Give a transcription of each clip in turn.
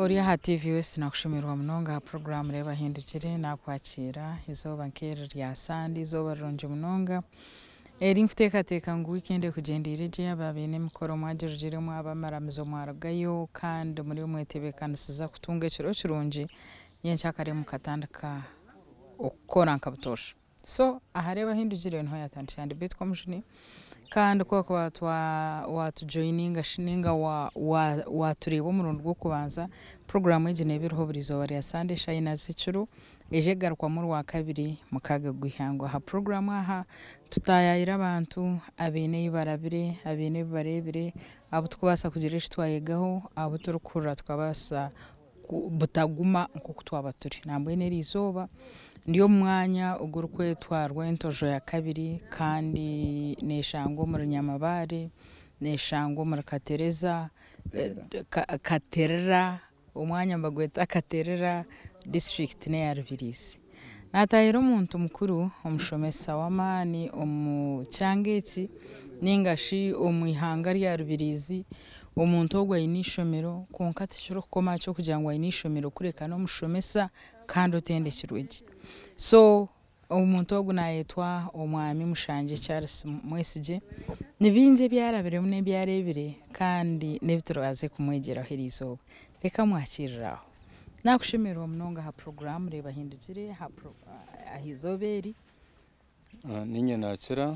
Oriha TV West nakushimirwa munonga program reba hindukire nakwakira izoba nkera rya sandi izoba ronje munonga eri nkuteekateeka ngu wiikendi ekugendire gye ababiine emikoro mwagirugiremu abamaramizo mwarugayo kandi muri mwetebekanisiza kutunga ekiro kirungi yenkyakare mukatandika okukora nka butosha so ahareeba hindugire niho yatandikira ndi bitcomushini kandi uko watujoyininga shininga watureba umurundi gwo kubanza porogaramu y'egeneye ebiruhuuburizo waria sande shayina zichuru eje garukwamu orwa kabiri mukaga guhangwa aha porogaramu aha tutayayire abantu abaine ei barabire abaine ebi bareebire abu tukubaasa kugira eki twayegaho abu turikuhurra tukabaasa butaguma nk'oku twaba turi nambwene eri eizooba niyo mwanya ugurwe utwarwe intojo ya kabiri kandi ni ishango muri nyamabare ni muri katereza katerera umwanya mbagweta katerera district ne ya rubirizi mukuru omushomesa w'amaani omu kyanga eki ningashi omu ihanga rya rubirizi omuntu ogu aine ishomero konka tikiri kukomaho ky'okugira ngu aine ishomero kureka n'omushomesa kandi otendekirwe gye so umuntu ogu nayetwa omwami mushanje charles nibinje nibingi mu nebyarebire kandi nebituraze kumwegeraho eri izooba reka mwakiriraho nakushemererwa munonga ha poroguramu reba hindukire aha izooba ninye nakira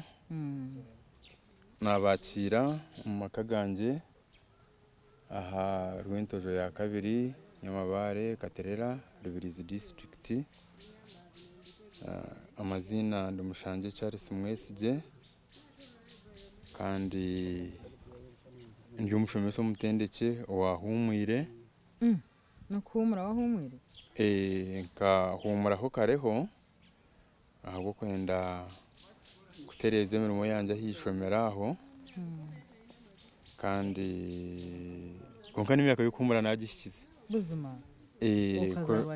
nabakira mu maka gange aha rw'entojo ya kabiri nyamabaare katerera rubirizi district. Eh, amazina ndi umushanje Charles Mwesige kandi ndi umushomesa omutendeke owahumwire mm, nokuhumura wahumwire eh, nkahumuraho kareho ahabwokwenda kutereeza emirimo yangye ah'eishomero aho mm. kandi konka n'emyaka y'okuhumura naagihikize buzima ukazarwa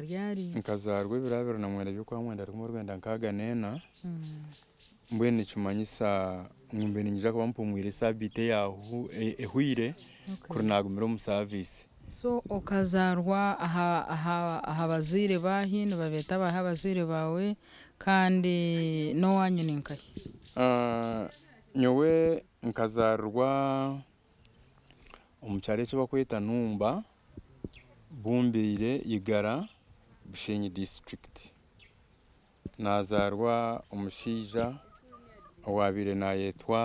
nkazarwa birabera na mwenda byuko mwenda ariko rwenda nkaga nena mbwene chumanyisa ngumbeni njira kwa mpumwire sabite ya hu, ehwire eh, okay. kurunagumira mu service so okazarwa aha aha abazire bahino babeta baha bazire bawe kandi no ni nkahe nyowe nkazarwa omukyalo eki bakweta numba Bumbire Igara Bushenyi disitirigiti nazarwa omushaija owabiire nayetwa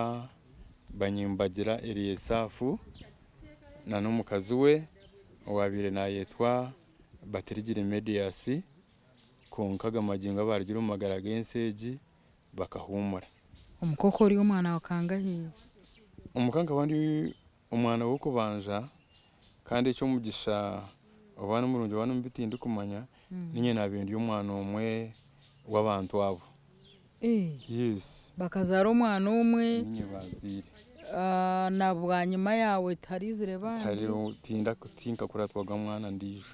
Banyimbagira Eriyesafu na n’umukazi we owabiire nayetwa Batirigire Mediasi kwonka gamagyengo abarugire omu magara g'ensi egi bakahuumura. Omukoka ori omwana wa kangahi? Omuka nkaba ndi omwana w'okubanja kandi eky'omugisha obwana omurungi obwana omu biti ndikumanya hmm. ninye nabindi omwana omwe w'abantu abo eh. yes bakazaara omwana omwe ninye baziire ah, na bwanyuma yawe tiharizire bandi tinkakuratwaga mwana ndiijo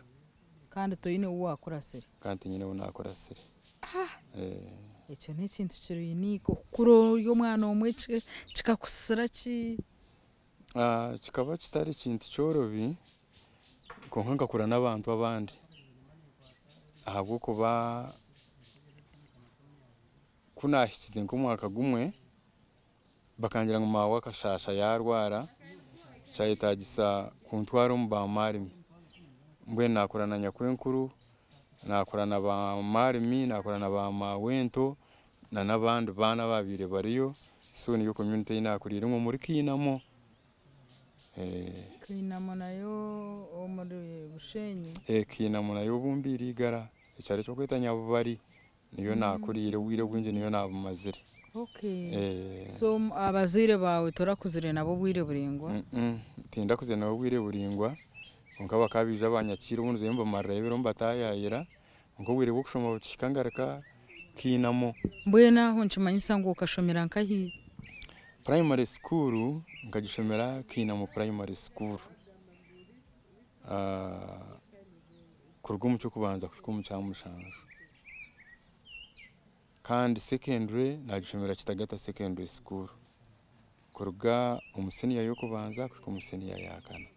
kandi toyine wu wakurasire kandi nyine wu nakurasire ah. eh. ekyo n'ekintu kiri unique okukura ori omwana omwe kikakusira ki ah, kikaba kitari kintu kyorobi konka nkakura n'abantu abandi ahabwokuba kunahikirize nk'omwaka gumwe bakangira ngo mawe akashasha yarwara kyayetagisa kuntwara omu bamarimi mbwenu naakorana nyakwenkuru naakorana bamarimi naakorana bamawento na n'abandi bana babiri bariyo so niyo community eyi naakurire omwo muri kiinamo eh, kinamo nayo omuri bushenyi eh kinamo nayo bumbiri igara icyari cyo kwita niyo mm. nakurire wire bwinje niyo nabumazire okay eh so abazire bawe torakuzire nabo bwire -mm. tinda tindakuzire nabo bwire buringwa ngaba kabiza abanyakira ubundi zemba marebero mbatayayira ngo bwire bwo kushoma bukikangarika kinamo naho hunchimanyisa ngo ukashomera nkahiye purayimari sikuru kwina mu purayimari sikuru ah, ku rw'umu cyo kubanza ku rw'umu cya mushanju kandi secondary nagishomera kitagata secondary school kuruga rwa umuseniya yo kubanza ku rw'umuseniya ya kane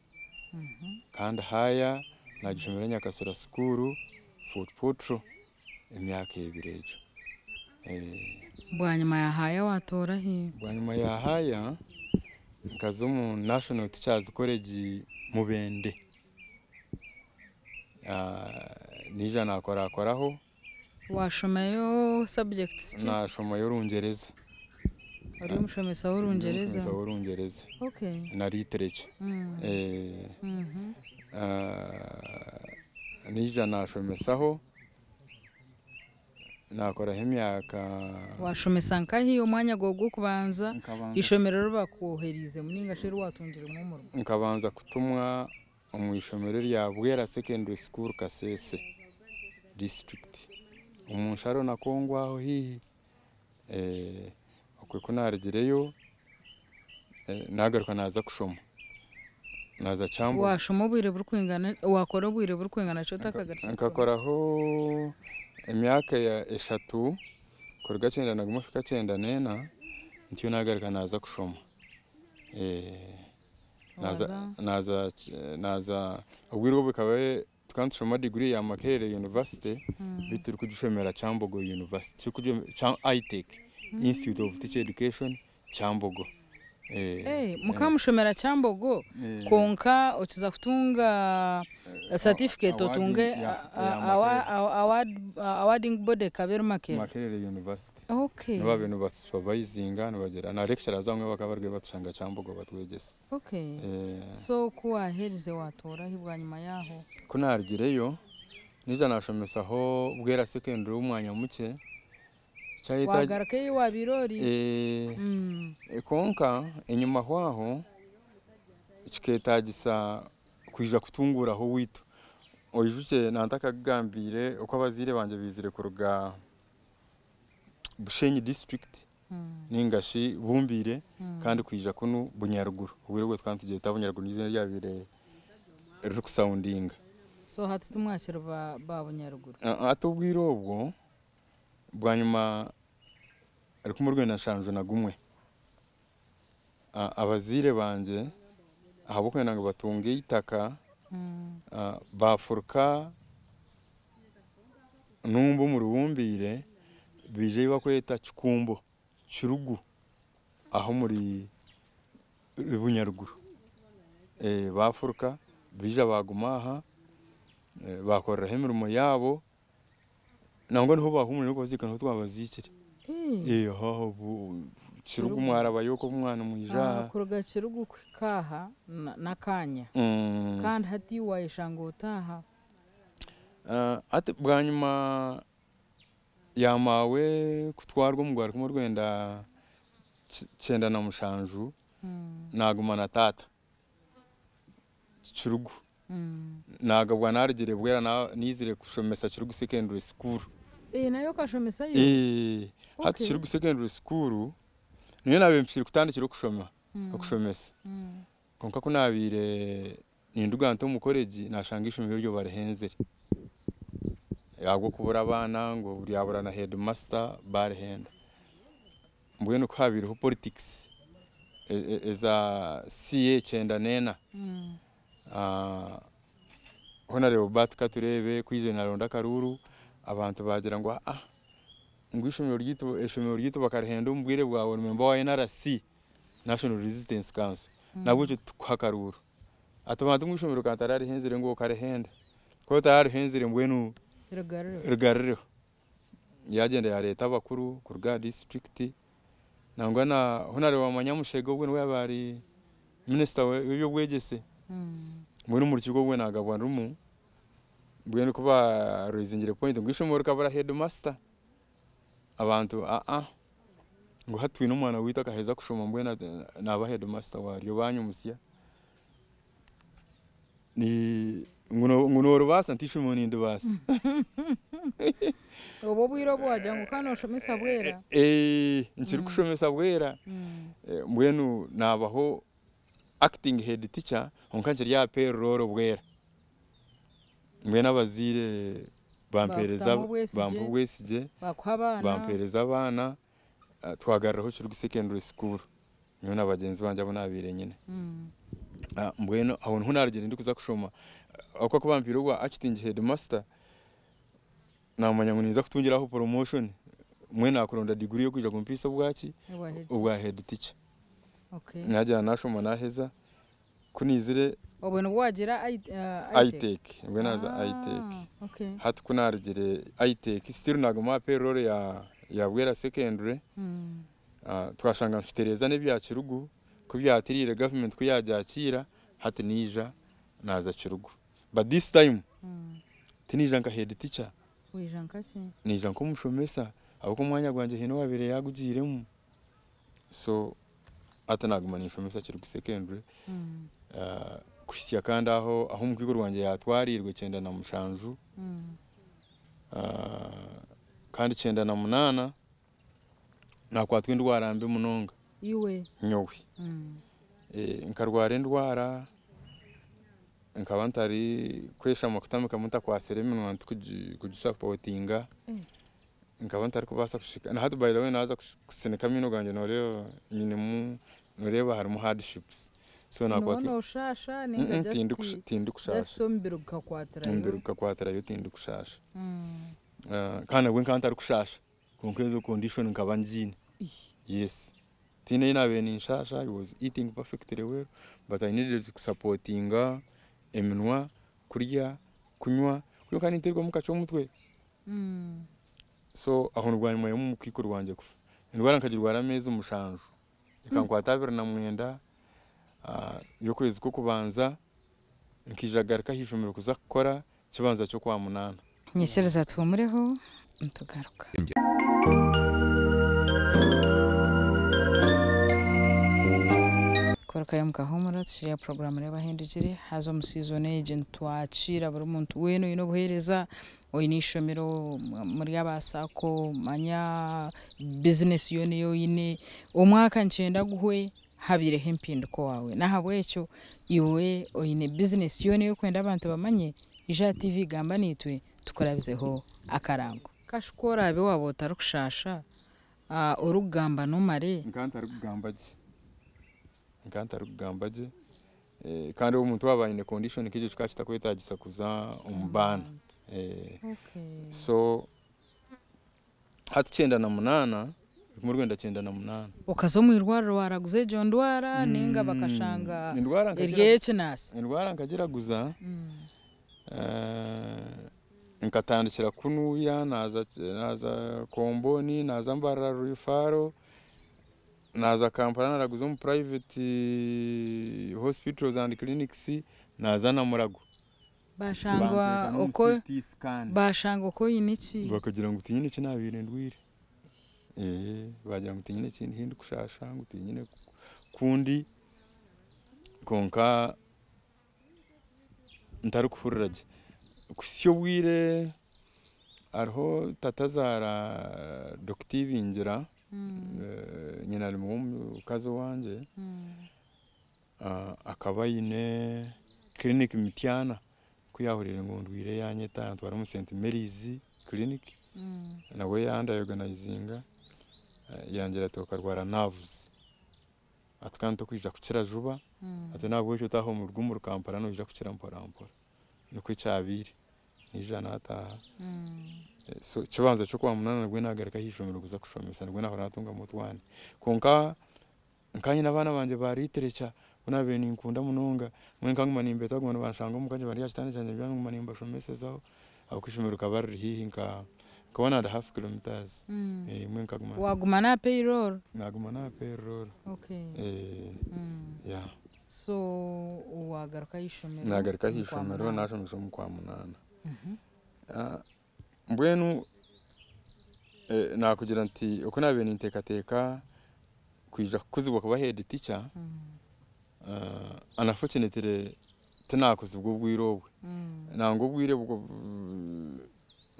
kandi haya nagishomera nyakasura sikuru futuputro imyaka ibiri ejo bwa nyuma watora hehe bwa nyuma yahaya mu national teachers college mubende ah, nijana akoraho washomayo subjects ki nashomayo urungereza wari umushomesa w'urungereza umushomesa w'urungereza na litereke mm. eh. mm-hmm. ah, nijana ashomesaho nakoraho imyaka washomesankaho iyo mwanya go kubanza ishomero rero bakoherize muningashiro watungire umwumuro nkabanza kutumwa mu ishomero rya bwera secondary school kasese district umunsharo nakongwaho hihi eh okweko narigireyo eh, nagaruka naza kushoma naza cyangwa washoma ubwire buri wakora ubwire buri cyo takagarisha nkakoraho Imyaka ya eshatu kurga kyenda na gumu fika nena ntiyo nagarika naza kushoma eh, naza naza obwire obwo bukaba tukantushoma diguri ya makerere university hmm. bitu turi kugishomera cyambogo university turi kugishomera itech hmm. institute of teacher education cyambogo Eh, eh, eh. mukamushomera cyambogo konka ukiza kutunga certificate otunge awarding body kabera makere makere university okay niba bintu basupervisinga nibagera na lecture azamwe bakabarwe batsanga cyambogo batwegese okay so kuwa herize watora hibwa nyuma yaho kunarugireyo niza nashomesa ho bwera secondary umwanya muke wagaruka iyo wabirori eh, mm. konka inyuma hwaho kiketagisa kwija kutungura aho wito oyijuke nantaka uko abazire banje bizire kuruga Bushenyi district mm. ningashi bumbire mm. kandi kwija kunu bunyaruguru ubwirwe twantugeta bunyaruguru nizina ryabire riri kusoundinga so hatutumwashira ba bunyaruguru atubwira obwo bwa nyuma ari kumwe na shanjo nagumwe abazire banjye ngo batunga itaka mm. bafuruka numba mu rubumbire bije bakweta kikumbo kirugu aho muri bunyaruguru eh, bafuruka bije baguma aha eh, bakoreraho imirimo yabo nangwa niho bahumurira no kubazirikana aho twabazikira hmm. kirugu umwara bayoko umwana umujaha ah, kuruga kirugu kaha nakanya hmm. kandi hati wayishanga utaha ah, ati bwa yamawe kutwarwa mu Rwanda rwenda cyenda na mushanju hmm. nagumana tata kirugu nagabwa narigire bwera nizire kushomesa kirugu secondary school eh nayo kashomesa yo eh ati kiri secondary school niyo nabe mfiri kutandikira okushoma okushomesa mm. mm. konka kunabire ninduga nto mu college nashanga ishomero ryo barehenzere yago kubura abana ngo buri yabura na headmaster barehenda mbwenu ho politics e, e, eza e, CH enda nena mm. uh, ah, honorable bat katurebe kwije naronda karuru mm. abantu bagira ngo ah ngo ishimiro ry'itu ishimiro ry'itu bakarihenda umubwire bwawe memba wa NRC National Resistance Council mm. nabwo cyo twakarura atabantu mwishimiro katarari henzire ngo karihenda ko tarari henzire mbwenu rugariro yagenda ya leta bakuru ku rwa district nangwa na honorable Manyamushego ubwo yabari minister w'ebyobwegese mm. mbwenu mu rukiko bwe nagabwa rumu ubwo kuba ruzingira point ngo ishe umuruka bara headmaster abantu a a ngo hatwi n'umwana wita kaheza kushoma mbwe na naba headmaster waryo banyumusiya ni nguno rubasa ntishe umuntu indi ubu bwiro bwajya ngo kano shomesa bwera eh, eh nchiri mm. kushomesa bwera mm. eh, mbwe nabaho acting head teacher onkanjye ya pere roro bwera mwe n'abazire bampereza bambu wesije bampereza abana eh, twagariraho cy'urwa secondary school niyo na bagenzi banjye abo nabire nyine mm. ah, mbweno aho ntunaragenda ndi kuza kushoma ako kubampira ubwa acting headmaster namanya ngo niza kutungiraho promotion mwe nakuronda degree yo kuja kumpisa bwaki ubwa head teacher najya nashoma naheza kunizire obwene oh, bwagira itec uh, bwe naza itec ah, hati kunaarigire itec still naguma pe erole ya ya bwera secondary hmm. ah, twashanga nfitereza n'ebya kirugu kubyatiriire government kuyajakira hati niija naza kirugu but this time hmm. tiniija nka head teacher wija nkaki niija nk'omushomesa ahabw'oku omwanya gwangye hiine so hata ntabwo manifamisi akiri gusekendure mm. uh, kushyikiya mm. uh, kandi aho aho umubwigo rwanjye yatwarirwe cyenda na mushanju kandi cyenda na munana nakwatwa indwara mbi munonga iwe nyowe mm. eh, nkarwara indwara nkaba ntari kwesha amakutamika mutakwasira iminwa kujya kupotinga eh. nkaba ntari kubasa kushika na hadi by naza kuseneka mino ganje noreo nyine mu nureba harimo hadishipusi so nakwatwa ushasha ninga tindi kushasha mbere ukakwatira tindi kushasha mm. ah, kana we nkanta ari kushasha kunkezo condition nkaba njine yes tine inabe ni nshasha i was eating perfectly well but i needed kurya kunywa kuko kandi nterwa mukacho mutwe mm. so aho ndwanyuma yo mu kwikurwanje kufa indwara nkagirwara amezi umushanju nkankwata abiri na mwenda ah, y'okwezi k'okubanza nkijagaruka hijumire kuza kukora kibanza ky'okwa munaana nyikiriza tuhumureho nitugaruka barkayam ka homurat shiriya program reba hindukire hazo musizone agent twacira buri muntu weno ino buhereza oyine ishomero muri abasako manya business yone yoyine omwaka nchenda guhwe habireho impinduko wawe nahabwekyo iwe oyine business yone yokwenda abantu bamanye ija tv gamba nitwe tukurabizeho akarango kashukora abe waba otarikushasha uh, ah, orugamba nomare nkanta arikugamba gye nkantari kugamba gye eh, kandi omuntu waaba aine condition nk'egyo kika kitakwetagisa kuza omu baana ah. eh, so hati kyenda na munana rukumi rwenda kyenda na munana. okaza mu irwariro waraguza egyo ndwara hmm. ninga bakashanga ery'ekinaasi endwara nkagiraguza nkatandikira kunuuya naaza komboni naaza mbarira rifaro naza kampala naraguze mu private eh, hospitals and clinics naza na murago bashangwa uko bashanga uko yiniki bakagira ngo utinyine iki nabire ndwire eh, bagira ngo utinyine ikintu hindi kushasha ngo utinyine kundi konka ntari kuhuriraje kusyo bwire ariho tata zara Eh, nyina ari mukazi wanjye hmm. ah, akaba yine kiriniki mityana kuyahurira ngundwire yanye tantu ari St Mary's clinic hmm. nawe yanda organizinga eh, yangira tokarwara nerves atkanto kwija kukira juba hmm. ate nabwo cyo taho mu rwumu rukampara no kukira mpora mpora niko cyabire nijana ataha so chibanza cyo kwa munana rwe nagarika hishomero guza kushomesa rwe nahora natunga mutwani konka nkanye nabana banje bari iterecha una beni nkunda munonga mwe nkangu manimbe tagumana banshanga mukanje bari yashitane cyane byanyu manimbe bashomesezaho abakwishomero kabari hihi nka ka one half kilometers mm. eh mwe nkagumana wagumana payroll nagumana payroll okay eh mm. so wagaruka hishomero nagaruka hishomero nashomesha mu kwa munana mhm ah, mbwenu eh, nakugira nti uko nta bintu ntekateka kwija kuzibwa kuba head teacher anafukinitire eh, tinakoze ubwo bwiro bwe mm. ntabwo ubwire bwo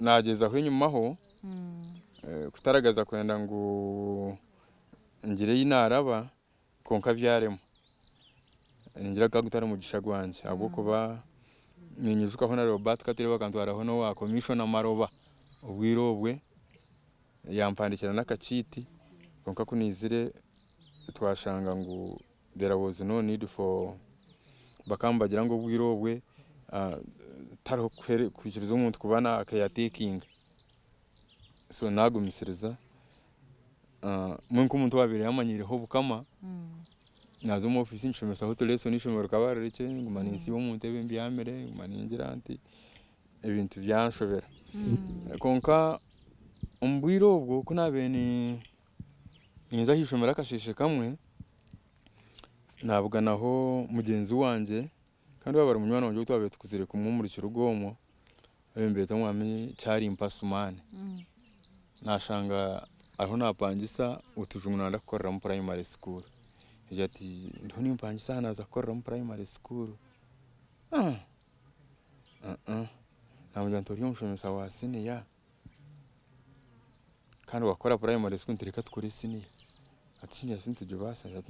nageza aho inyuma ho mm. eh, kutaragaza kwenda ngo ngire inaraba konka byaremo ngira gutara umugisha gwanjye ahubwo mm. kuba ninyizuka hona Robert katire bakantwara hono wa commission na maroba ubwirobwe yampandikira nakakiti konka kunizire twashanga ngo there was no need for bakambagira ngo ubwirobwe uh, ah, tariho umuntu kubana akayatikinga so nagumisiriza uh, ah, mwe nk'umuntu wabere yamanyireho bukama hmm. naza omu ofisi nishomesa hotuleso nishomero kabararikye nguma ninsiiba omu ntebe mbyamire nguma ningira nti ebintu byanshobera mm. konka omu bwire obwo ku naabiire ninza ah'ishomero akasheeshe kamwe naabuganaho mugyenzi wangye kandi waabari munywani wangye ou twabiire tukuzire kumwe omuri kiruga omwo oyo nibeeta omwami kyarimpa sumaani mm. naashanga ariho naapangisa otuju ngu naada kukoreramu agira ati ndiho nimba isaha naza akoreramo primary school ah. uh-uh. namujya nturiye umushomesa wa siniya kandi wakora primary school ntireka tukuri siniya ati siniya sintijya ubasanya ati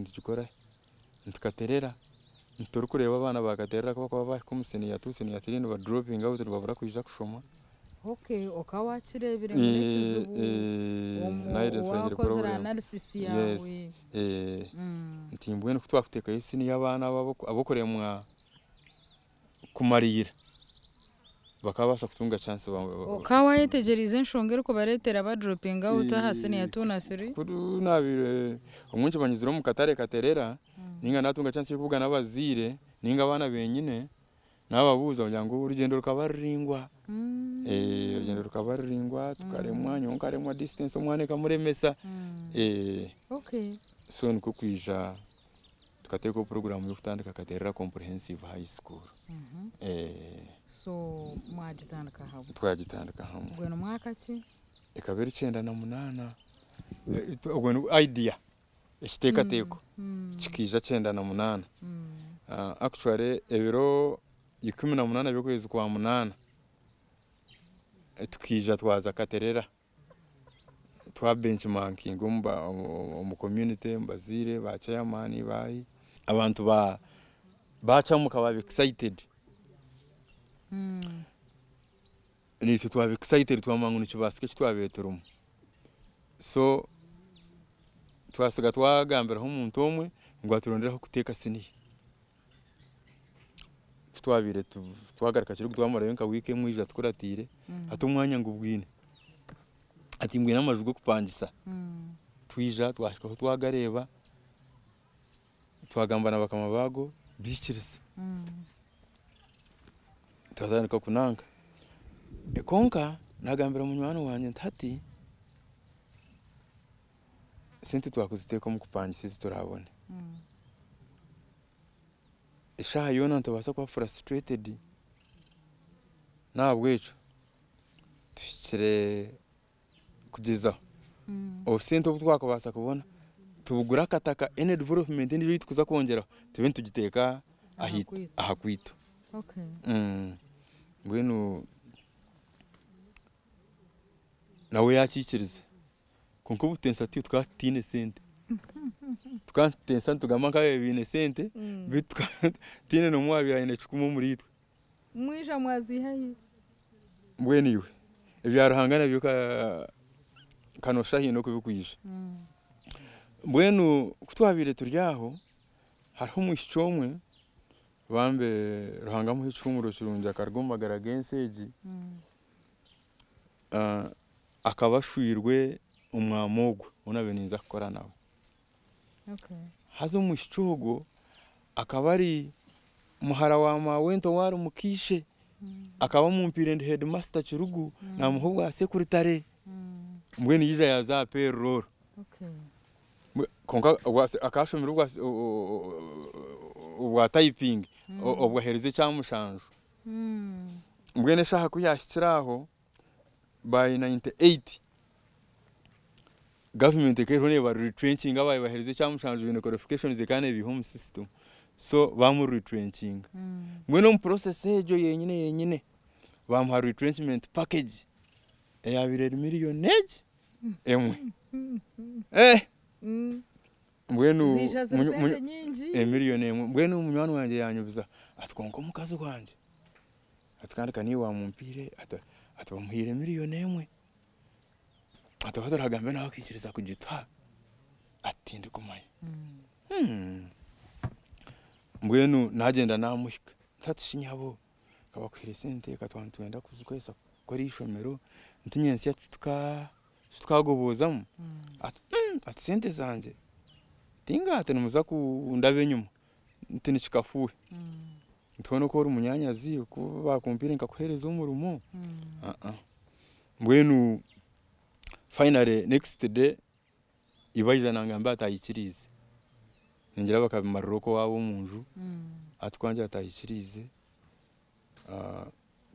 ntitukaterera ntituri kureba abana bagaterera kuba bari kumusiniya tusiniya tiri nibadropinga buturi babura kuja kushoma ukaba wakirebera eh, ngo ntikize eh, wakoze uriya yawe eh. hmm. ntimbwene ko twafite kahise niyo abana abakoreye mwa kumarira bakaba basa kutunga chance ukawa yetegereza enshonga ariko baretera badropinga utahase ni yatuna 3 kuna bire umwinshi banyizira mu katare katerera hmm. ninga natunga chance yo kuvugana abazire abana benyine nababuza kugira ngo urugendo rukaba ruringwa mm. e, eh, urugendo tukaremwa mm. nkaremwa distance omwana ekamuremesa mm. eh, so niko kwija tukateeka opuroguramu yokutandika comprehensive high school mm-hmm. eh, twagitandika hamwe na munaana idea ekiteekateeko mm, mm. kikiija kyenda na munaana ah, actually ebiro ikumi na munaana by'okwezi kwa munaana tukija twaza katerera twa benchmarking umba mu community mbazire ba chairman bayi abantu ba bacha mu kaba excited mm. ni twe twa excited ni n'icyo twa beturum so twasiga twagambiraho umuntu umwe ngo aturonderaho kuteka sinye twabire twagarika kiri kutwamara yonka wike mwiza tukuratire mm. ngo ubwine ati mbwina amaju go kupangisa mm. twija twashika ko twagareba twagambana bakama bago bikiriza mm. twatandika kunanga konka nagambira munywani wanje ntati sente twakuziteka mu kupangisa izi turabone mm. shaha yona ntubasha kuba furasitiretedi nta bwico dushyire kugeza ubusente mm. ubu twakabasha kubona tubugura akataka ene developumenti niyo twiza kongera tube tugiteka ahakwita ngwino nawe yakikirize kuko ubu twatine sente tukansa nitugamba nkabe biine sente mm. bitu tiine n'omu waabiraine kikumi omuri itwe mwija mwazihayo mm. mbwenu iwe ebya ruhanga kanosha hiine oku bikwija mbwenu kutwabiire hariho omwishiki omwe bambe ruhanga amuhe ekihumuro kirungi akaruga omu magara g'ensi egi mm. ah, akaba ninza kukora nawe haza omu kicuugo akaba ari muhara wa Mawento wari umukishe hmm. akaba mumpiire ndi headmaster kirugu hmm. namuha wa sekuritare hmm. mbwenu yiija yaza aha peeri oro konka akashomire obwa typing obwahereza ekyamushanju mbwenu eshaaha ku yahikire aho by 98 government ekejo neba retrenching abaye bahereze cyamushanje ibintu qualifications zekane e bi home system so bamu retrenching mwe mm. no process ejo yenyine yenyine bamuha retrenchment package eyabirera miliyoni ejo emwe eh mbwenu miliyoni emwe mbwenu umunywani wanjye yanyubiza atwonka mu wanjye atkandika niyo wamumpire ati miliyoni emwe ataba turagambe nawe akikiriza ku gitwa atinde kumaya hmm. hmm. mbwenu nagenda namuhika ntatishinyabo kabakwire sente katwantu twenda kuzikwesa kuri ishomero ntinyensi yatuka tukagobozamo hmm. ati sente zanje tingate nimuza kundaba enyuma ntini kikafuhe ntibona ko uri umunyanyazi uko bakumpire nkakuhereza umurimo ah, ah. mbwenu finally next day ibajana ngamba atayikirize ningera bakabimarira uko waba umunju mm. atwanjye atayikirize ah,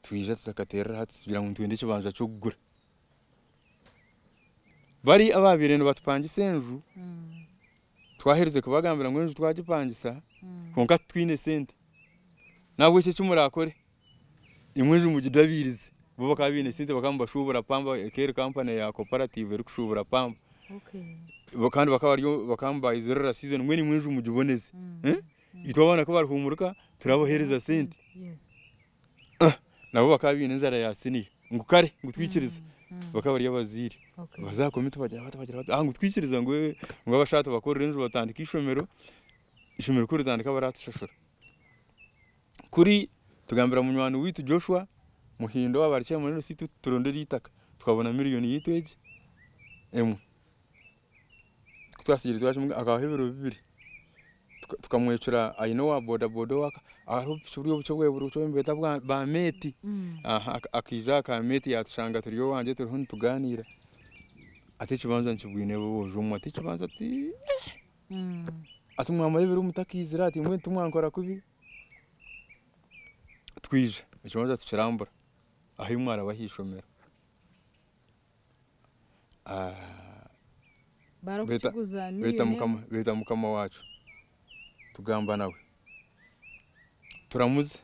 twije tusakatera hati kugira ngo twende ikibanza cyo kugura bari ababirene batupangise enju mm. twahereze kubagambira ngo enju twagipangisa konka mm. twine sente nabwo icyo cyumurakore imwe enju mugidabirize bo bakaba bine sinte bakamba bashubura pamba ekeri kampani ya cooperative eri kushubura pamba kandi bakaba ariyo bakamba izerera season mweni mwinju mujiboneze mm. eh? mm. abana ko barihumuruka turabohereza sente ah, nabo bakaba bine inzara yasiniye ngo kare ngo twikirize mm, mm. bakaba ariyo baziri bazakomite bagira bata bagira bata ah, ngo twikirize ngo eh, ngo abashatu bakorere inzu batandika ishomero ishomero kuri tandika baratashashura kuri tugambira munywani witu Joshua muhindo wabarikira muri rusitu turondera itaka tukabona miliyoni yitu egi emwe twasigira twacu akabaho ibiro bibiri tukamwecura ayine wa bodaboda waka ariho oburi obuco bwe buri buco mbeta ba meti mm. akiza aka meti yatushanga turi owanje turiho nituganiira ati ekibanza nkibwine omu ati ekibanza ati ati mwamara ebiri omutakizira ati mbwe ntimwankora kubi twije ekibanza tukirambura aho intwara abahishomera beta mukama wacu tugamba nawe turamuze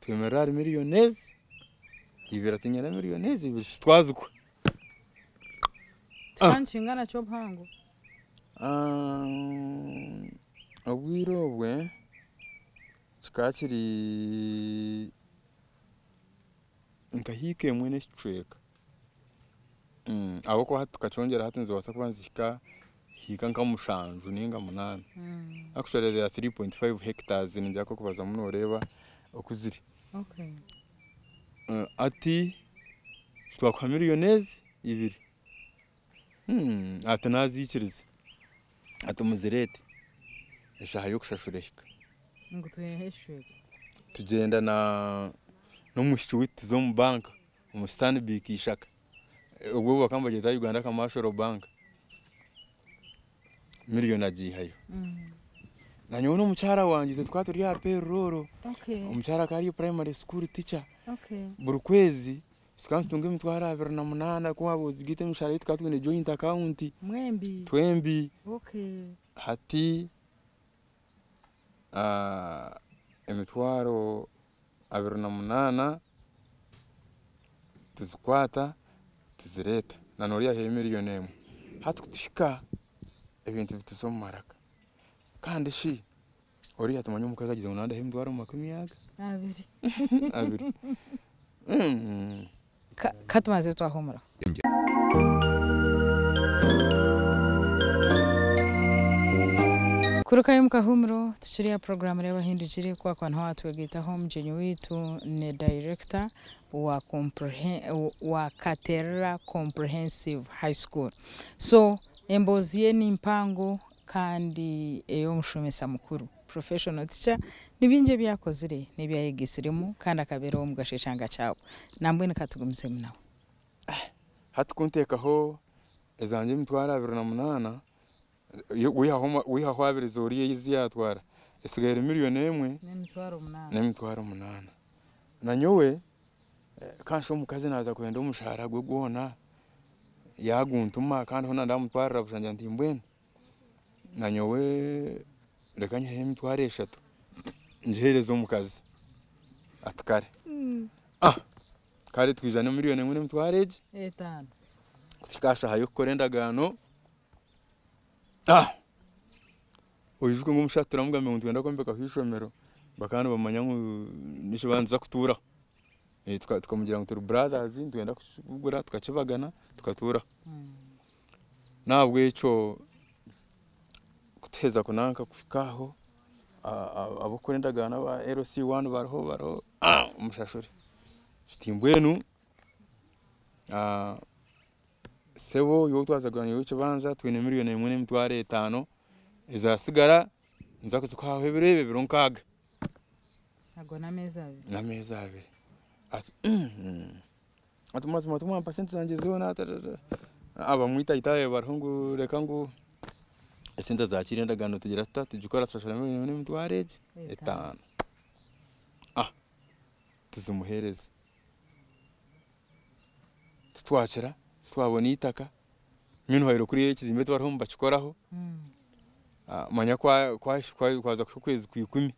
twemerera ari miliyonezi ibiri atinyana miliyonezi ibiri sitwazikwe ah. tikancingana cyo mpango ah, obwire obwe kikaba kiri nkahika mwene chweka mm awoko hatu kachongera hatu nziwasa kubanzika hika nka mushanju ninga munana mm. actually 3.5 hectares njako kubaza munoreba okuziri okay uh, ati twakuha miliyonezi ibiri mm, ati nazikirize ati muzirete eshaha yokushashura kushashura ngo tugenda na n'omushiki witu mu omu banka omu stanbick ishaka obwo bubaka mbageta uganda commercial bank miliyoni agihayo mm. nanyowe n'omukyara wanje wangize twaturi ya perroro okay omukyara akaba ariyo primary school teacher buri kwezi tukaba nitunga emitwaro abiri na munaana kuba bozigiita emishahara yo tukaba twine joint account twembi hati ah emitwaro abiri na munana tuzikwata tuzireta na nooriya he miliyoni emwe hati kutuhika ebintu bituze kandi shi oriya tumanye omukazi agize ngu nandaho emitwaro makumi aga abiri abiri mm-hmm. katumaze twahumuraho kuruka yomuka humro tuchiria program hindi hindujire kwa kwa nwa twegita home jenyu witu ne director wa wa Katerra Comprehensive High School so embozi ye ni mpango kandi ey'omushomesa mukuru professional teacher nibinje byakozire nibyayigisirimu kandi akabeeraho omu gasheshanga kyabo nambwene katugumizemu nawe ah, hatukunteekaho ezange emitwaro abiri na wihahwabiriza oriya izi yatwara isigaye miliyoni emwe n'emitwaro munana nanyowe eh, kanshi omukazi naza kwenda omushahara gwe gwona yaguntuma kandi hona ndamutwarira bushanja nti mbwenu nanyowe reka nyiheho emitwaro eshatu ngiheereza omukazi atukare mm. ah, kare twijane miliyoni emwe n'emitwaro egi kutikashahayo kukora endagaano Ah. uvizwe ngomushatura mugambe ngo twenda kombeka kwishomero bakana bamanya ngo nisho banza kutura eh tukamugira ngo turi brothers ndwenda kugura tukacebagana tukatura hmm. nabwe cyo kuteza kunanka kukaho abo kuri ndagana ba LC1 baroho baro ah umushashuri stimbwenu ah sebo yo twazaguraniyeho ikibanza twine miliyoni imwe n'imitwaro etaano ezasigara nza kuzikwaaho ebireebe biro nkaaga ago n'ameezi abiri n'ameezi abiri ati mm-hmm. ati mazima tumwampa sente zange zoona abamwita itaye bariho ngu reka ngu esente za kirendagano tugira tuta tugikora turashara miliyoni n'imitwaro egi etaano ah tuzimuheereze titwakira twabona itaka nk'intuhayiro kuri ekizimbe tubariho bakikoraho manya hmm. ah, kwaza kwezi ku ikumi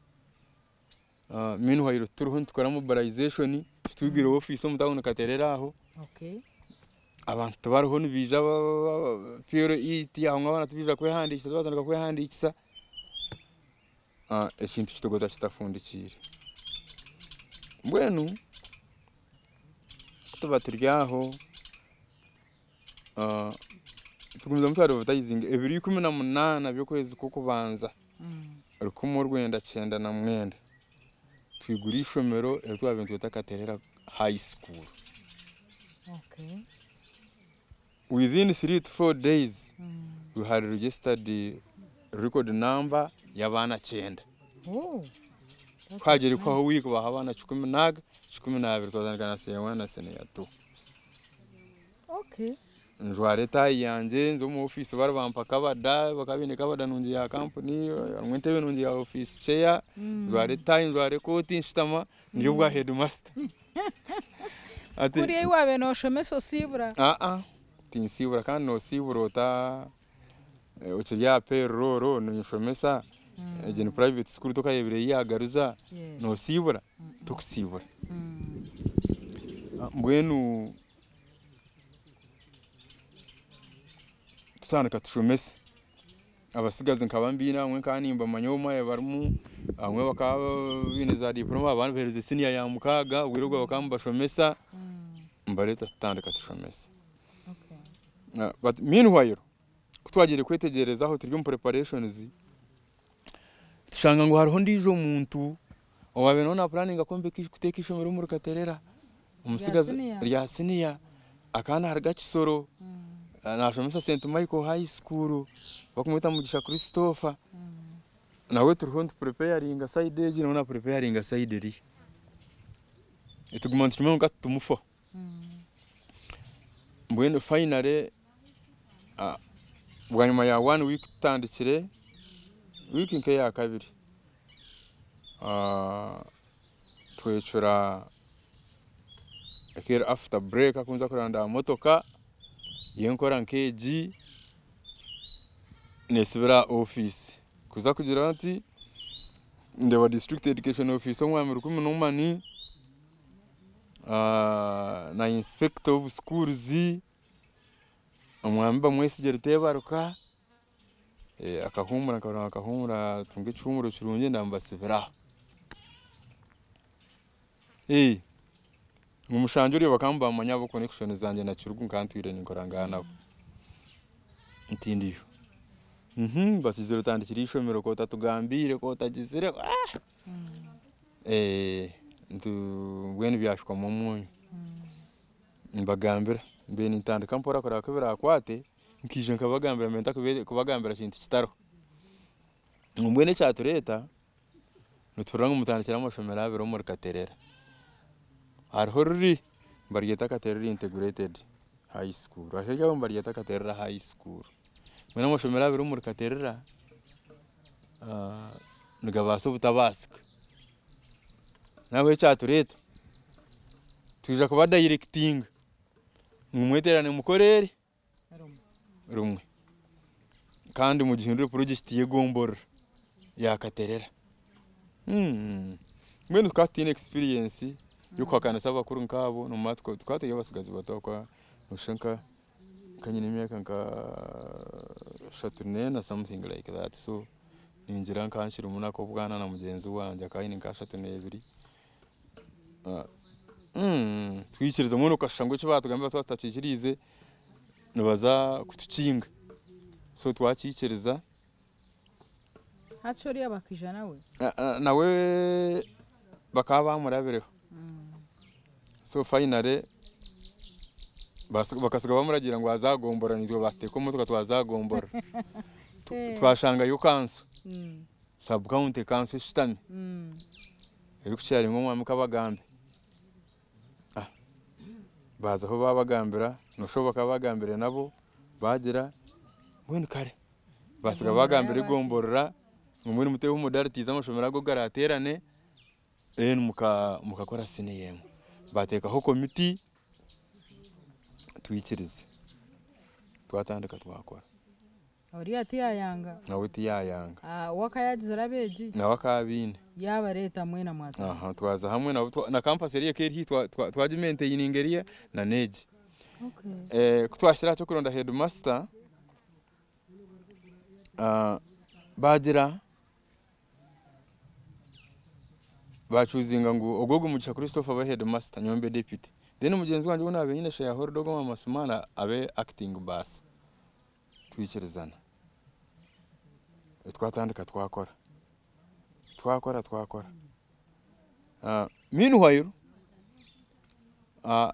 meanwhile ah, turiho nitukoramu barization kitugire office omutawuni katerera aho abantu tibariho nibiija pyero iti ahomwe abaana tibiija kwehandikisa tibatandika kwehandikisa ah, ekintu kitogota kitafundikiire mbwenu tuba turi aho Ah, tugumiza mutwaro advertising ebiri ikumi na munaana by'okwezi kw'okubanza mm. rukumu orwenda cyenda na mwenda twigura ishomero eritwabe nitweta akaterera high school okay. within three to four days mm. we had registered the record number y'abana cyenda oh, kwagiri nice. kwaho wiiki baha abaana kikumi naga kikumi n'abiri na sewana seneya tu okay njware etayi yangye nze omu ofiisi bari bampaka abada bakabineka abada nungi ya kampuni hamwe entebe nungi ya ofiisi cheya mm. njware etayi njware ekooti nshutama niryo bwa mm. headmaster kuriya iwawe noshomesa osibura aa tinsibura kandi ta ota eh, okiri aha perro oro ninshomesa mm. egi eh, ni private school toka tokayebire yagaruza nosibura tokusibura ah, mbwenu kutandika tushomese abasigazi nkaba mbina amwe kanimba amanyoma barimu amwe bakaba bine za diploma abandi bahereza siniya ya mukaga wirirwa bakambashomesa mm. mbareta tutandika tushomesa okay. but meanwhile kutwagire kwetegerezaho turi mu preparations tushanga ngo hariho ndijo muntu owabe nona planning akombe kuteka ishomero muri katerera umusigazi rya siniya akana harga kisoro mm. Ah, nashomesa St Michael High School bakumwita Mugisha Christopher mm. nawe turiho ntupurepeyaringa sayidi egi nawe napurepeyaringa side eriya etuguma ntikimaho nka tutumufa mm. mbwenu finale ah, bwanyuma ya one week tutandikire wiiki ya kabiri ah, twecura ekera after break akunza kuranda motoka iyo nkora nkeegi nesibira ofiisi kuza kugira nti ndeba district education office omwami rukumi n'omumani uh, na inspector of schools omwami bamwesigere tebaruka e, eh, akahumura nkaronka akahumura tunga ekihumuro kirungi ndamubasibiraho e, eh, mu mushanje uriyo bakamba amanya bo connection zanje na kirugu nkantwire ningorangana nabo ntindiyo mhm batizero tandikira ishomero ko tatugambire ko tagizire ah! mm. eh ndu bwene byashwa mu munyu mm. mbagambira mbe nitandika mpora kora ko birakwate nkije nkabagambira menta kubagambira kintu kitaro mbwene cyatureta nuturanga umutandikira amashomero abiro muri katerera Arhorri Bariyata Katerri Integrated High School. Washaja Bariyata Katerra High School. Mina mashomero abiri mu Katerra uh, ah, nigabasa obutabasika nawe ekyatureeta twija kuba directing mumweterane mukore rumwe kandi mugihindure project y'egomborora yakaterera hmm. mbwenu tukaba tutiine experience yo kwakanisa abakuru nk'abo numa twateye abasigazi batakwa nusha nka kanyine imyaka nka shatu nena something like that so ninjira nkanshira umunako bwana na mugenzi wanjye akahini nka shatu n'ebyiri ah, mm, twikiriza umuntu ukashanga icyo batugamba twatakikirize nibaza kutukinga so twakikiriza haciye bakija nawe ah, ah, nawe bakaba bamurabireho so finally bakasiga bamuragira ngo hazagomboranizwe bateka umutwe twazagombora eh. twashanga yo kanso mm. sabu kanso mm. ishitami iri kucyarimo umwami kabagambe ah. baza aho babagambira nushoboka bagambire nabo bagira ngwino kare basiga bagambira igomborora umuri muteho umudari tiza amashomero ago garaterane rero mukakora sine bateka batekaho komiti twikirize twatandika twakora oriya tiyayanga nawe tiyayanga ah, wakayagize rabeji nawe akabine yaba leta mwena mwasa aha twaza hamwe na na campus eriye keri hi twajimente twa yiningeria na neji okay eh kutwashira cyo kuronda headmaster uh, bajira bacuzinga ngo ogogo umugisha christophe abe headmaster nyombe deputy then umugenzi wanjye ubona abenyine shaya horodogo mama sumana abe acting bass twikerezana twatandika twakora twakora twakora uh, meanwhile ah,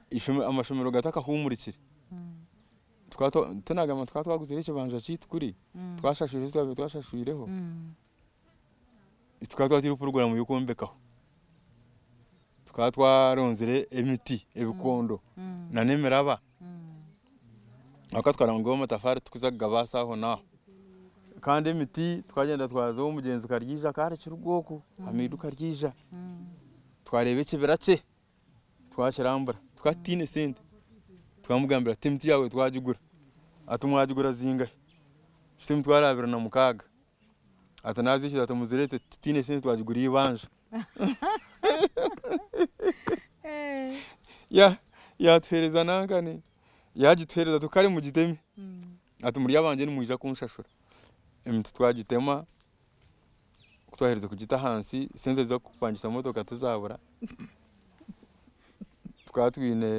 amashomero gataka humurikire hmm. tunagama twaba twaguze ikibanja cy'ukuri hmm. twashashurireho hmm. twashashurireho tukaba twatira uko mu bikombe twaba twaronzere emiti ebikondo mm. nanemiraba mm. twaramugaho amatafari tukuzaga aho naho kandi imiti twagenda twazaho umugenzi ukaryija akarekera ubwoko hamidu mm. ukaryija twareba ekibira cye twakirambura twatine sente twamugambira ati emiti yawe twagigura ati mwagigura zingahe tufite emitwaro na mukaga ati nazishyura ati muzirete tutine sente twagigura ibanja yatwereza nangane yaje utwereza tukari mu giteme mm. ati muri yabanje nimuja kunshashura emiti twagitema twahereza kugita hansi sente zo kupangisa motoka tuzabura twatwine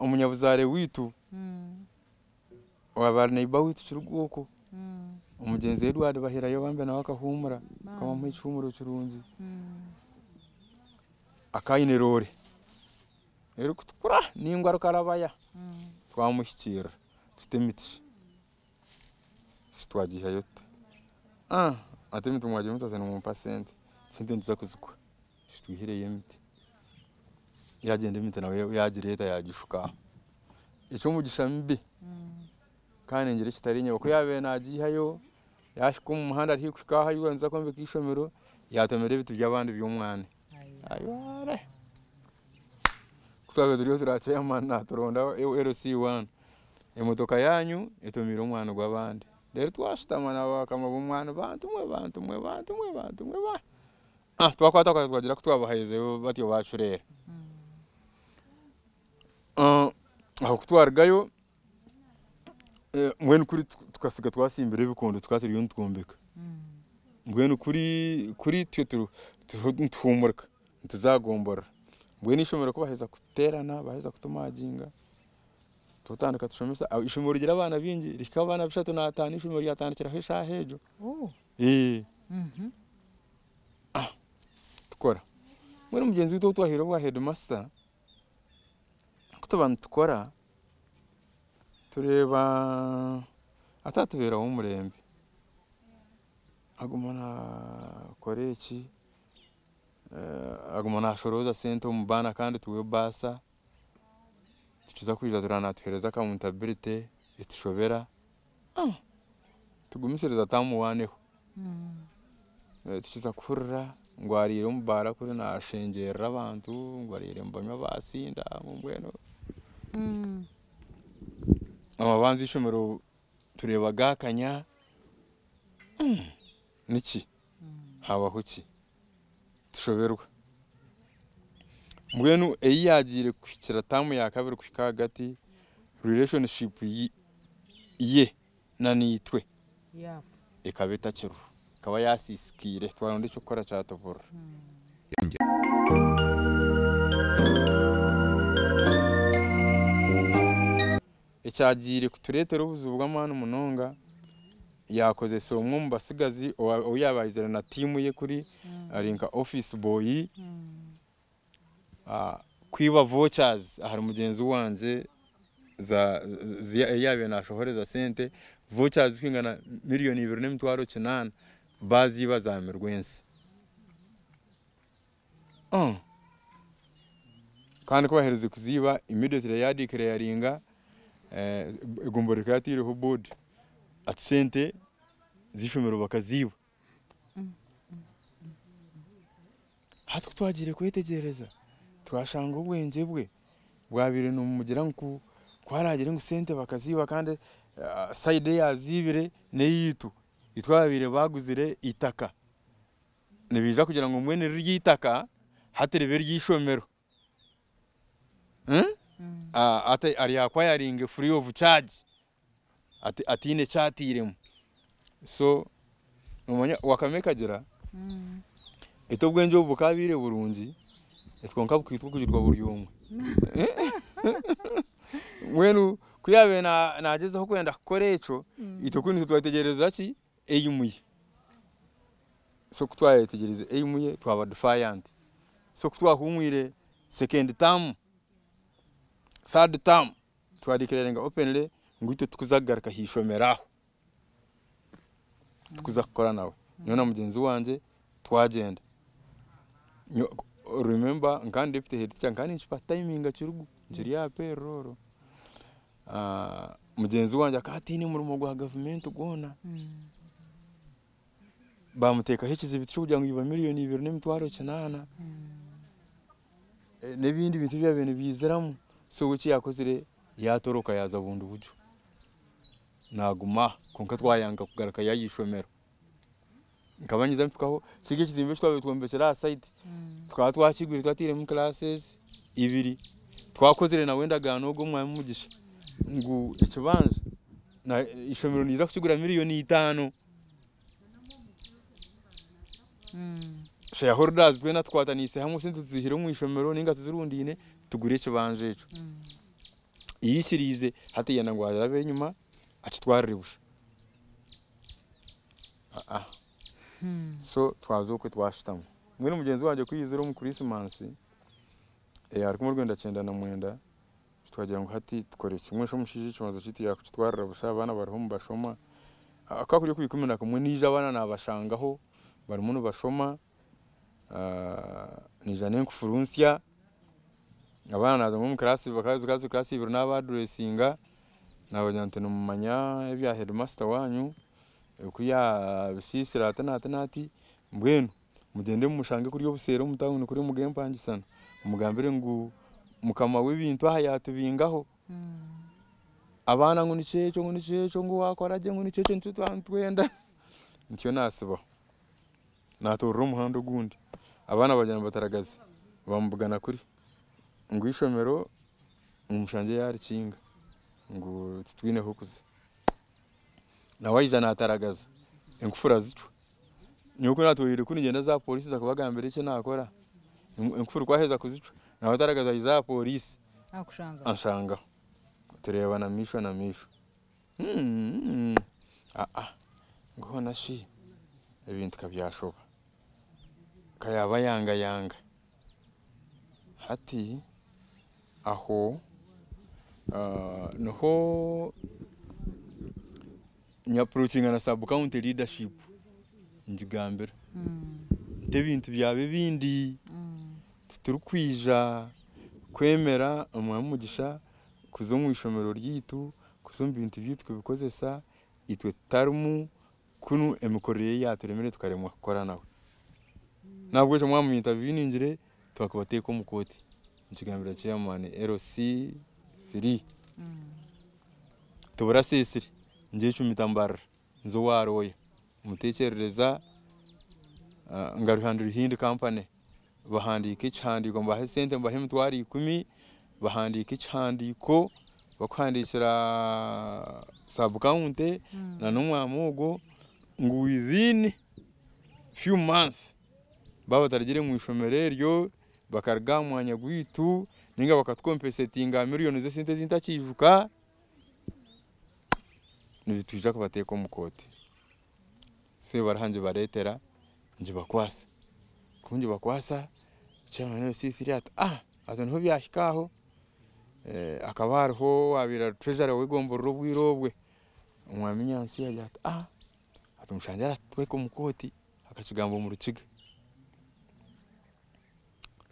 umunyabuzare witu mm. waba neiba witu kiri ubwoko mm. umugenzi edward bahera yo bambe nawe akahumura kamuha ekihumuro kirungi hmm. akaine roore erikutukura ningwa rukarabaya hmm. twamuhikirira tute emiti yote ah ate emiti mwagiye mutase mu pasente sente ndiza kuzikwa kitwihireyo yemite yagende emiti nawe yagireeta yagishuka eky'omugisha mibi hmm. kandi ngira ekitari nyewe ko yabaire nagiihayo yashika mu muhanda ari kushikaho ayo nza kwambe kishomero yatomera ibitu by'abandi by'umwana ayo are kutwaga turiyo turacaye turonda LC1 emotoka yanyu etomira umwana gw'abandi rero twashitama nabakama b'umwana bantu mwe bantu mwe bantu mwe bantu mwe ba ah twakwata kwa twagira batyo bacurera hmm. ah, aho kutwargayo eh, mwene kuri tugasiga twasimbere y'ibikondo twaturiye n'utwombeka mm. mbwene ukuri kuri twe tuhumurika ntituzagombora mbwene ishomero ko baheza guterana baheza kutumaginga tutandika tushomesa ishomero rigira abana bingi rikaba abana bishatu n'atanu ishomero ryatandikiraho ishaha ejo oh. eh. mm-hmm. ah. tukora muri mugenzi witwa twahira wa headmaster ko abantu tukora tureba atatubera w'umurembe aguma nakore iki eh, aguma nashoroza sente omubana kandi tuwe baasa tukiza kwija turanatuhereza akamuntabilite etushobera ah, tugumisiriza tamuwaneho hmm. eh, tukiza kurra ngwarire omubara kuri nashengerera abantu ngwarire mbanywa basinda mumbweno hmm. amabanza ishomero tureba gakanya hmm, niki habaho ki tushoberwa mbwenu eyiyagire tamu ya kabiri kuhika hagati relationship ye na nitwe ikaba itakiruhu ikaba yasisikire twaronda icyo gukora cyatuvura hmm. ekyagire kutureetera obuzibu bw'amaani munonga yakozesa omwe omu batsigazi ou na tiimu ye kuri hmm. ari nka office boyi hmm. ah, kwiba vouchers ahari mugyenzi wangye yabiire nashohoreza sente vouchers kwingana miliyoni ibiri n'emitwaro kinaana baziba zamirwa ensi oh. kandi kubahereza kuziba immediately yadikire yaringa egomboreka eh, yatiireho boodi ati sente z'ishomero bakaziba hati twagire kwetegereza twashanga ubwenge bwe bwabire nomugira nku twaragire ngu sente bakaziiba kandi ah, sayidi yaziibire neyiitu itwabire baguzire itaka nibiija kugira ngo mwene ryitaka hati ribe ry'ishomero hmm? ari ah, akwayaringe furi ofu chaji atiine chatiiremu so nomanya wakame kagira eti mm. obwenge obu bukabiire burungi etwonka bukwitwa okugirwa buri omwe mwenu kuyabe nagezeho kwenda kukora ekyo mm. itwe kuri nitwe twayetegereza ki eyimuye so kutwayetegereze eyimuye twaba dufayanti so kutwahumwire sekendi tamu mm. third term twadikirerenga openly nguhite tukuzagaruka hishomeraho tukuzakora nawe niyo na mugenzi wanjye twagenda remember nkandi deputy head teacher nkandi nshipa timing akirugu njiri yape roro ah, mugenzi wanjye akatini murimo gwa government gona mm. bamuteka hekize bitu kugira ngo iba miliyoni 2 n'imitwaro 8 hmm. eh, n'ibindi bintu bya bintu bizeramo so yakozire yatoroka yaza bundi uburyo naguma konka twayanga kugaruka yayishomera nkabanyiza mfikaho kige kizimbe twabe twombekera side mm. twa twakigwira twatire mu classes ibiri twakozire na wenda gano ubwo mwami mugisha ngu ikibanje na ishomero niza kukigura miliyoni itanu mm. shayahorudazi twena twatanise hamwe sinzi tuzihire mu ishomero ninga tuzirundine tugure icyo banje cyo mm. iyi sirize hategenda ngo wajya abe inyuma aca twaribusha ah, ah. hmm. so twazi uko twashitamo mwe n'umugenzi wanjye kwiyizera mu kirisimansi eh, ari kumwe urwenda cyenda na mwenda twagira ngo hati tukore kimwe cyo mushije ikibazo cy'iti yacu twararabusha abana bariho mu bashoma ah, akakuryo kubikumena kumwe nije abana nabashangaho barimo bashoma nijane nkufurunsiya abaana abamu omu kirasi bakazukaza kirasi ibiri n'abaduresinga nahabwokugira nti nimumanya ebya headmaster wanyu kuya bisiisira ati n'ati n'ati mbwenu mugende mumushange kuri obuseeri omu tawuni kuri mugire empangisana mugambire ngu mukama w'ebintu aha yatubingaho hmm. abaana ngu nikyo ekyo ngu nikyo ekyo ngu wakora gye ngu nikyo ekyo nikyo twantwenda nikyo naasibaho naatoorera omuhanda ogundi abaana bagira nibataragaze bamubugana kuri ngu ishomero ngu mushanje yarikinga ngu titwineho kuza nawe ayizana ataragaza inkufura zicwa nyoko natubiri kuri ngenda za polisi zakubagambira icyo nakora inkufura kwaheza kuzica nawe ataragaza za polisi anshanga turebana misho na misho hmm, hmm. aa ah, ah. ngo nashi ibintu kabyashoba kayaba yanga yanga hati aho eh, niho nyapurocinga na sabu county leadership njugambira mm. nte bintu byaba ibindi mm. tuturukwija kwemera omwe umugisha kuzo mu ishomero ryitu kuza ibintu bintu byaitu kubikozesa itwe tutarimu kunu emikorere yaturemere tukaremwa kukora nawe mm. nabwo ekyo mwamunyintaviyu ningire twakubateeka omu kooti ikiganiro cy'iyamani erosi firi mm. tubura sisiri ngiye icumitambara nzo waroye umutekerereza uh, ngaruhandura ihindi kampani bahandika ikihandiko mbahe sente mbahe imitwaro ikumi bahandika ikihandiko bakuhandikira uh, sabu kawunte mm. na n'umwamugo ngo within few months baba bataragire mu ishomero eryo bakaruga mwanya gwitu ninga bakatwompesetinga miliyoni zesente zintakivuka nibituija kubateeka omu kooti se bariha nigibareetera nigibakwasa kubu nigibakwasa chairmanrcc ati ah ati niho byahika aho eh, akaba hariho wabira trezare wegomborera obwire obwe omwami nyansi yagira ati ah ati omushangi aratutweka omu kooti akakigambo rukiga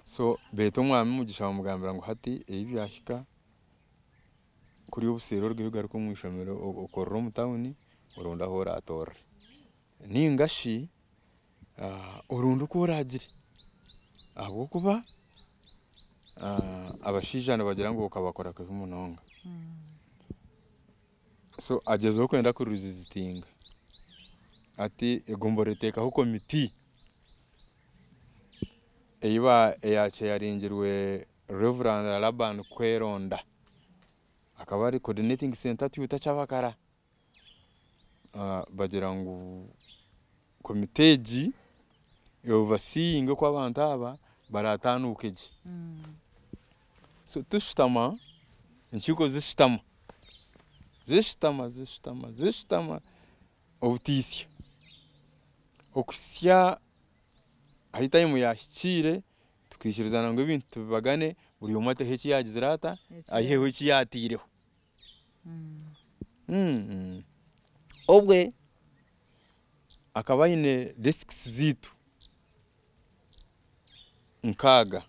so Beto umwami umugisha bamugambira ngo hati eyi byashyika kuri obusero rwirugaruka mu ishomero okorora omu tawuni oronda aho oratorre ningashi ah, oronda oku oragire ahabwokuba ah, abashaija nibagira ngu okabakora kubi munonga hmm. so agezeho kwenda zitinga ati egombo riteekaho komiti eiba eyakyeyaringirwe reverand laban kweronda akaba ari coordinating center tuyita kyabakara ah, bagira ngu komite egi eovasiinge oku abantu aba baratanuuka egi hmm. so tushutama enkiiko zishutama zishutama zishutama zishutama obutiisya okusya ahitayimu yashyikire tukishyurizana ngo ibintu tubibagane buri umwe ateho ikiyagize rata ayiheho ikiyatireho ubwe hmm. hmm. akaba yine desikisi zitu nkaga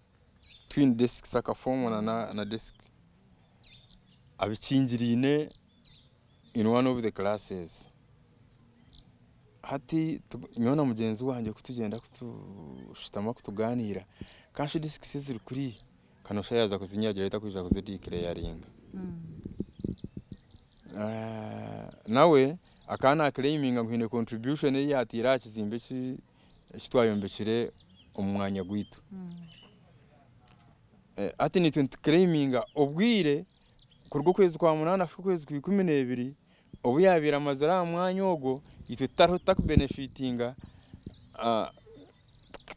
twini desikisi akafomona na desk abikingirine in one of the classes hati nyona mugenzi wanjye kutugenda kutushitama kutuganira kashi disikisi ziri kuri kanosha yaza kuzinyagira leta kwisha kuzidikire yaringa mm. eh, nawe akana akireyminga nguhine contribution ye yatira kizimbe kitwayombekire umwanya gwitu mm. eh, ati nitwe tukireyiminga obwire ku’ kwezi kwa munani ashika ku bikumi n'ebiri obu yabira amazira aha mwanya ogwo itutari kubenefitinga uh,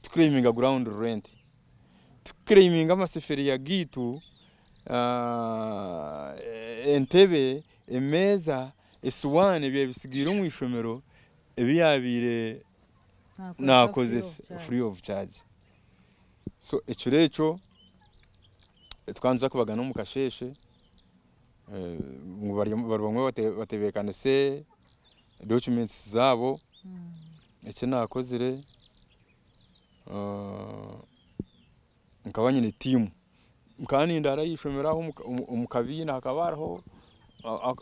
tukireiminga ground rent tukireiminga amasefuriya gitu uh, entebe emeeza esiwaani bya bisigaire omu ishomero ebi yabiire naakozesa free of charge so ekiro ekyo tukanza kubagana omu kasheeshe eh, bari bamwe batebekanise documents zabo hmm. icyo nakozire eh, nkaba nyine timu kandi ndara yishomeraho omukabina aka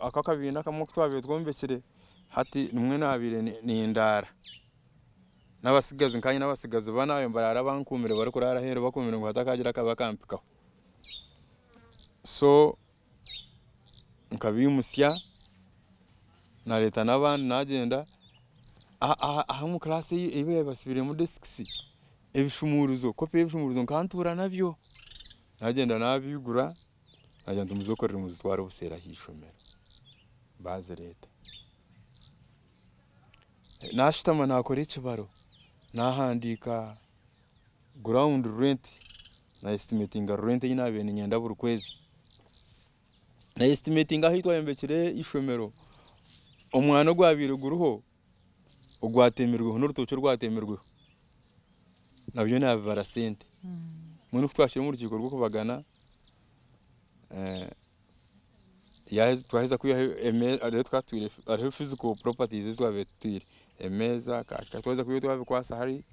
akakabina kamwe okutwabire twombekire hati nimwe nabire nindaara n'abasigazi nkanye n'abasigazi banayo barara bankumire barikurara heru bakumire ngu hatakagira akaba kampikaho so nkabimusya na leta n'abandi nagenda aha mu karasi ibe basubire muri desikisi ibishumuruzo kopi y'ibishumuruzo nkantura nabyo nagenda nabigura nagenda tumuzokorera umuzitwara ubusera hishomera baze leta nashitama nakora ikibaro nahandika ground rent na estimatinga rent yinabene nyenda buri kwezi na estimatinga ahitwa yembekere ishomero umwana ugwabira uguruho ugwatemerweho n'urutoki rwatemerweho nabyo ni abarasente umuntu hmm. twashyiramo urukiko rwo kubagana eh, twaheza kwiha rero twatwire ariho physical properties twabetwire emeza kashika twaheza kwiyo twabe kwa sahari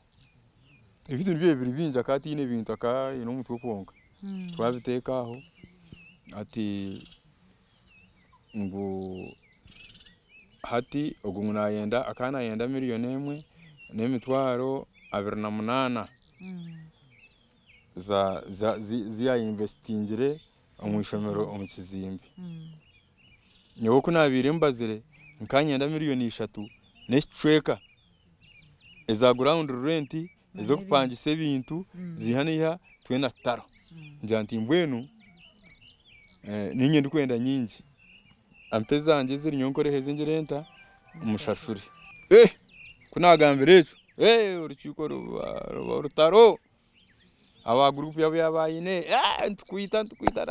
ibintu byo bibiri binja kati ine bintu aka ino mutwe kuonga hmm. twabiteka aho ati ngo hati ogu munayenda akanayenda miliyoni emwe n'emitwaro abiri na munaana mm. ziyayinvesitingire omu ishomero omu kizimbe mm. nyowe oku naabiire mbazire nkanyenda miliyoni ishatu n'ekicweka eza gurawundi renti ez'okupangisa ebintu mm. ziiha niiha twena tutaro ngira nti mbwenu eh, ninyenda kwenda nyingi ampe zanjye ziri nyonkorehe z'ingerenta umushashuri eh kunagambira ejo eh urucyuko ruba rutaro aba gurupu yabo yabayine eh ntukwita ntukwita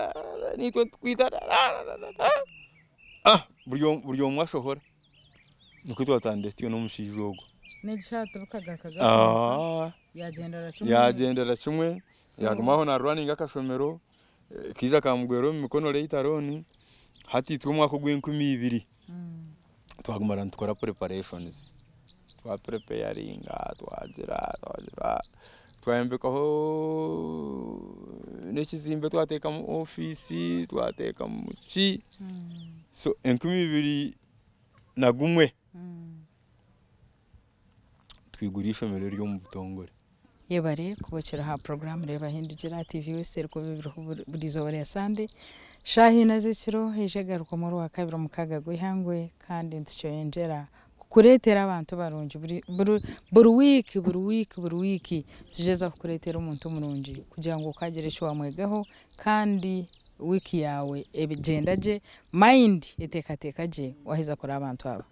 nitwe ntukwita ah buryo buryo mwashohora nuko twatande tiyo n'umushijogo n'igishata bukagakaga ah yagendera cumwe yagendera cumwe yagumaho na running akashomero eh, kija kamugwero mikono leitaroni hatitwa umwaka w'inkumi ibiri mm. twagumara dukora preparationizi twa preparinga twagera twagera twahembekaho n'ikizimbe twateka mu ofisi twateka mu ki mm. so inkumi ibiri na gumwe mm. twigura ishomero ryo mu butongore yebare kubokera ha porogaramu reba hindukira tv wese buri zuba rya sande shahina z'ikiro heje garuka muri wa kabiri mu kaga gwihangwe kandi ntitwiyoyongera kukuretera abantu barungi buri wiki buri wiki buri wiki tugeza kukuretera umuntu umurungi kugira ngo ukagire icyo wamwegaho kandi wiki yawe ebigendage mayindi etekateka je waheza kuri abantu aba